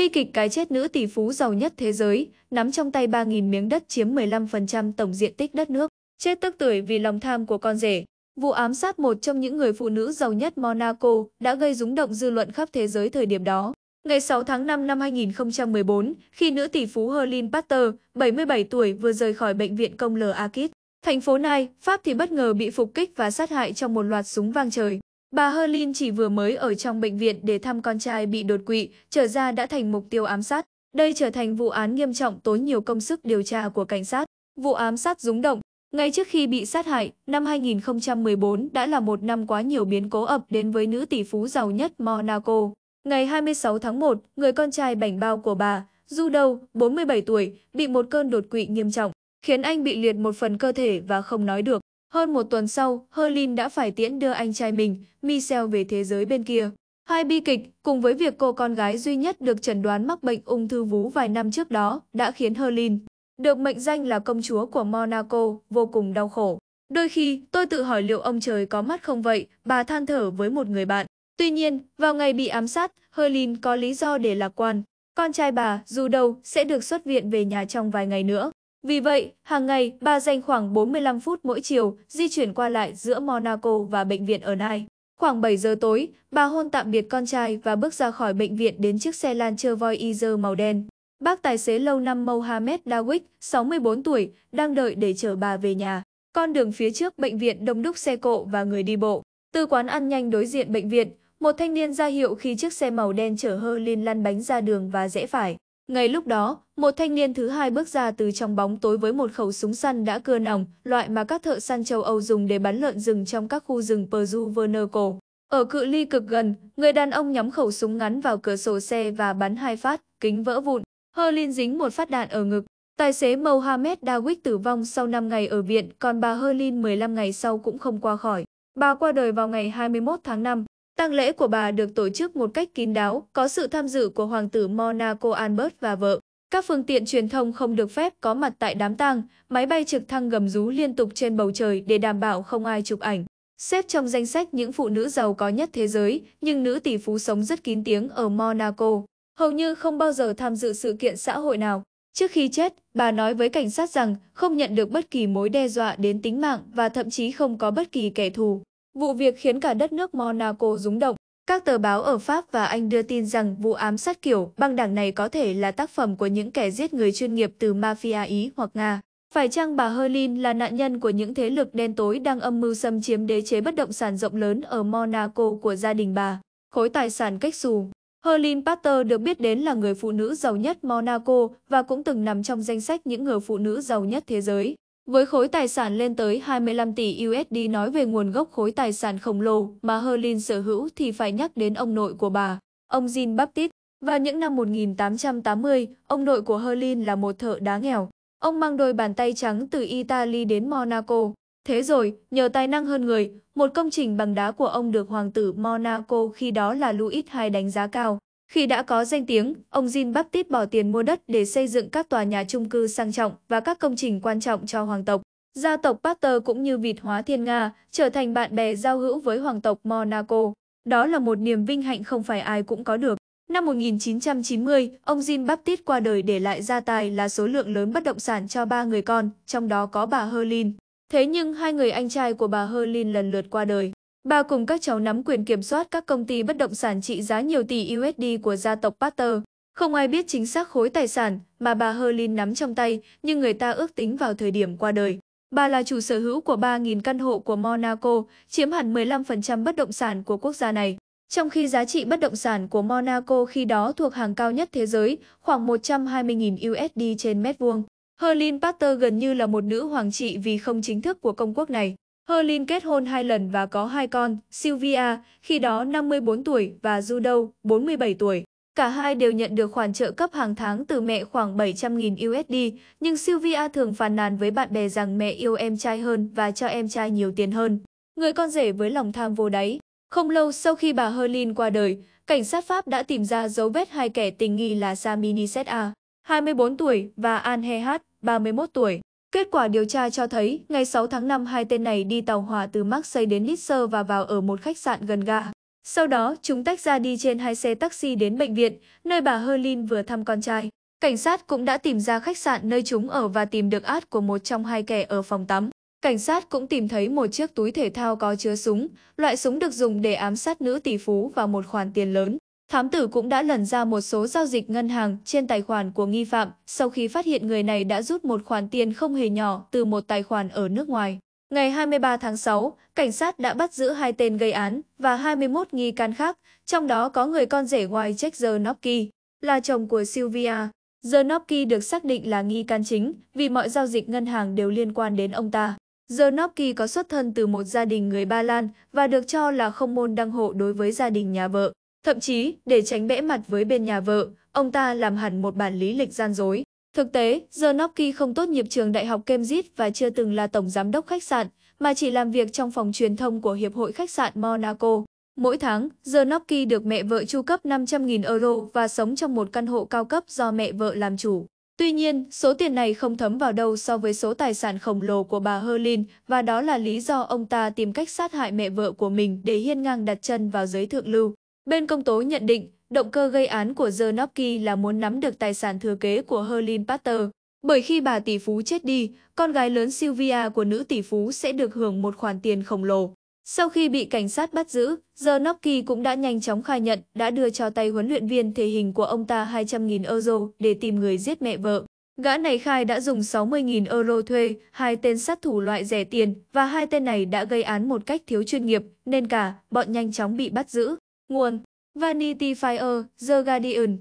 Bi kịch cái chết nữ tỷ phú giàu nhất thế giới, nắm trong tay 3.000 miếng đất chiếm 15% tổng diện tích đất nước. Chết tức tuổi vì lòng tham của con rể. Vụ ám sát một trong những người phụ nữ giàu nhất Monaco đã gây rúng động dư luận khắp thế giới thời điểm đó. Ngày 6 tháng 5 năm 2014, khi nữ tỷ phú Herlin Pater, 77 tuổi vừa rời khỏi bệnh viện công L Akit, thành phố Nai, Pháp thì bất ngờ bị phục kích và sát hại trong một loạt súng vang trời. Bà Herlin chỉ vừa mới ở trong bệnh viện để thăm con trai bị đột quỵ, trở ra đã thành mục tiêu ám sát. Đây trở thành vụ án nghiêm trọng tốn nhiều công sức điều tra của cảnh sát. Vụ ám sát rúng động. Ngay trước khi bị sát hại, năm 2014 đã là một năm quá nhiều biến cố ập đến với nữ tỷ phú giàu nhất Monaco. Ngày 26 tháng 1, người con trai bảnh bao của bà, Judo, 47 tuổi, bị một cơn đột quỵ nghiêm trọng, khiến anh bị liệt một phần cơ thể và không nói được. Hơn một tuần sau, Herlin đã phải tiễn đưa anh trai mình, Michel về thế giới bên kia. Hai bi kịch, cùng với việc cô con gái duy nhất được chẩn đoán mắc bệnh ung thư vú vài năm trước đó, đã khiến Herlin, được mệnh danh là công chúa của Monaco, vô cùng đau khổ. Đôi khi, tôi tự hỏi liệu ông trời có mắt không vậy, bà than thở với một người bạn. Tuy nhiên, vào ngày bị ám sát, Herlin có lý do để lạc quan. Con trai bà, dù đâu, sẽ được xuất viện về nhà trong vài ngày nữa. Vì vậy, hàng ngày, bà dành khoảng 45 phút mỗi chiều, di chuyển qua lại giữa Monaco và bệnh viện ở Nai. Khoảng 7 giờ tối, bà hôn tạm biệt con trai và bước ra khỏi bệnh viện đến chiếc xe lan chơ voi Izer màu đen. Bác tài xế lâu năm Mohamed Dawik, 64 tuổi, đang đợi để chở bà về nhà. Con đường phía trước bệnh viện đông đúc xe cộ và người đi bộ. Từ quán ăn nhanh đối diện bệnh viện, một thanh niên ra hiệu khi chiếc xe màu đen chở Hơ Linh lăn bánh ra đường và rẽ phải. Ngay lúc đó, một thanh niên thứ hai bước ra từ trong bóng tối với một khẩu súng săn đã cưa nòng, loại mà các thợ săn châu Âu dùng để bắn lợn rừng trong các khu rừng Perjuvernacle. Ở cự ly cực gần, người đàn ông nhắm khẩu súng ngắn vào cửa sổ xe và bắn hai phát, kính vỡ vụn. Herlin dính một phát đạn ở ngực. Tài xế Mohamed Dawik tử vong sau 5 ngày ở viện, còn bà Herlin 15 ngày sau cũng không qua khỏi. Bà qua đời vào ngày 21 tháng 5. Tang lễ của bà được tổ chức một cách kín đáo, có sự tham dự của hoàng tử Monaco Albert và vợ. Các phương tiện truyền thông không được phép có mặt tại đám tang, máy bay trực thăng gầm rú liên tục trên bầu trời để đảm bảo không ai chụp ảnh. Xếp trong danh sách những phụ nữ giàu có nhất thế giới, nhưng nữ tỷ phú sống rất kín tiếng ở Monaco. Hầu như không bao giờ tham dự sự kiện xã hội nào. Trước khi chết, bà nói với cảnh sát rằng không nhận được bất kỳ mối đe dọa đến tính mạng và thậm chí không có bất kỳ kẻ thù. Vụ việc khiến cả đất nước Monaco rúng động. Các tờ báo ở Pháp và Anh đưa tin rằng vụ ám sát kiểu băng đảng này có thể là tác phẩm của những kẻ giết người chuyên nghiệp từ mafia Ý hoặc Nga. Phải chăng bà Herlin là nạn nhân của những thế lực đen tối đang âm mưu xâm chiếm đế chế bất động sản rộng lớn ở Monaco của gia đình bà? Khối tài sản cách xù Herlin Pater được biết đến là người phụ nữ giàu nhất Monaco và cũng từng nằm trong danh sách những người phụ nữ giàu nhất thế giới. Với khối tài sản lên tới 25 tỷ USD nói về nguồn gốc khối tài sản khổng lồ mà Herlin sở hữu thì phải nhắc đến ông nội của bà, ông Jean Baptiste. Vào những năm 1880, ông nội của Herlin là một thợ đá nghèo. Ông mang đôi bàn tay trắng từ Italy đến Monaco. Thế rồi, nhờ tài năng hơn người, một công trình bằng đá của ông được hoàng tử Monaco khi đó là Louis II đánh giá cao. Khi đã có danh tiếng, ông Jean Baptiste bỏ tiền mua đất để xây dựng các tòa nhà chung cư sang trọng và các công trình quan trọng cho hoàng tộc. Gia tộc Pasteur cũng như vịt hóa thiên Nga, trở thành bạn bè giao hữu với hoàng tộc Monaco. Đó là một niềm vinh hạnh không phải ai cũng có được. Năm 1990, ông Jean Baptiste qua đời để lại gia tài là số lượng lớn bất động sản cho ba người con, trong đó có bà Herlin. Thế nhưng hai người anh trai của bà Herlin lần lượt qua đời. Bà cùng các cháu nắm quyền kiểm soát các công ty bất động sản trị giá nhiều tỷ USD của gia tộc Pasteur. Không ai biết chính xác khối tài sản mà bà Herlin nắm trong tay, nhưng người ta ước tính vào thời điểm qua đời. Bà là chủ sở hữu của 3.000 căn hộ của Monaco, chiếm hẳn 15% bất động sản của quốc gia này. Trong khi giá trị bất động sản của Monaco khi đó thuộc hàng cao nhất thế giới, khoảng 120.000 USD trên mét vuông. Herlin Pasteur gần như là một nữ hoàng trị vì không chính thức của công quốc này. Herlin kết hôn hai lần và có hai con, Sylvia, khi đó 54 tuổi và Judo, 47 tuổi. Cả hai đều nhận được khoản trợ cấp hàng tháng từ mẹ khoảng 700.000 USD, nhưng Sylvia thường phàn nàn với bạn bè rằng mẹ yêu em trai hơn và cho em trai nhiều tiền hơn. Người con rể với lòng tham vô đáy. Không lâu sau khi bà Herlin qua đời, cảnh sát Pháp đã tìm ra dấu vết hai kẻ tình nghi là Samini A, 24 tuổi và Anne 31 tuổi. Kết quả điều tra cho thấy, ngày 6 tháng 5 hai tên này đi tàu hỏa từ Marseille đến Nice và vào ở một khách sạn gần ga. Sau đó, chúng tách ra đi trên hai xe taxi đến bệnh viện, nơi bà Herlin vừa thăm con trai. Cảnh sát cũng đã tìm ra khách sạn nơi chúng ở và tìm được át của một trong hai kẻ ở phòng tắm. Cảnh sát cũng tìm thấy một chiếc túi thể thao có chứa súng, loại súng được dùng để ám sát nữ tỷ phú và một khoản tiền lớn. Thám tử cũng đã lần ra một số giao dịch ngân hàng trên tài khoản của nghi phạm sau khi phát hiện người này đã rút một khoản tiền không hề nhỏ từ một tài khoản ở nước ngoài. Ngày 23 tháng 6, cảnh sát đã bắt giữ hai tên gây án và 21 nghi can khác, trong đó có người con rể ngoài Jack Zernopki, là chồng của Sylvia. Zernopki được xác định là nghi can chính vì mọi giao dịch ngân hàng đều liên quan đến ông ta. Zernopki có xuất thân từ một gia đình người Ba Lan và được cho là không môn đăng hộ đối với gia đình nhà vợ. Thậm chí, để tránh bẽ mặt với bên nhà vợ, ông ta làm hẳn một bản lý lịch gian dối. Thực tế, Zernocki không tốt nghiệp trường đại học Cambridge và chưa từng là tổng giám đốc khách sạn, mà chỉ làm việc trong phòng truyền thông của Hiệp hội Khách sạn Monaco. Mỗi tháng, Zernocki được mẹ vợ chu cấp 500.000 euro và sống trong một căn hộ cao cấp do mẹ vợ làm chủ. Tuy nhiên, số tiền này không thấm vào đâu so với số tài sản khổng lồ của bà Herlin và đó là lý do ông ta tìm cách sát hại mẹ vợ của mình để hiên ngang đặt chân vào giới thượng lưu. Bên công tố nhận định, động cơ gây án của Zernopki là muốn nắm được tài sản thừa kế của Herlin Pater. Bởi khi bà tỷ phú chết đi, con gái lớn Sylvia của nữ tỷ phú sẽ được hưởng một khoản tiền khổng lồ. Sau khi bị cảnh sát bắt giữ, Zernopki cũng đã nhanh chóng khai nhận đã đưa cho tay huấn luyện viên thể hình của ông ta 200.000 euro để tìm người giết mẹ vợ. Gã này khai đã dùng 60.000 euro thuê hai tên sát thủ loại rẻ tiền và hai tên này đã gây án một cách thiếu chuyên nghiệp nên cả bọn nhanh chóng bị bắt giữ. Nguồn. Vanity Fair, The Guardian.